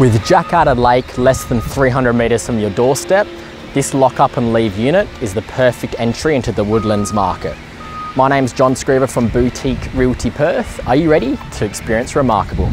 With Jackadder Lake less than 300 metres from your doorstep, this lock up and leave unit is the perfect entry into the Woodlands market. My name's John Screever from Boutique Realty Perth. Are you ready to experience remarkable?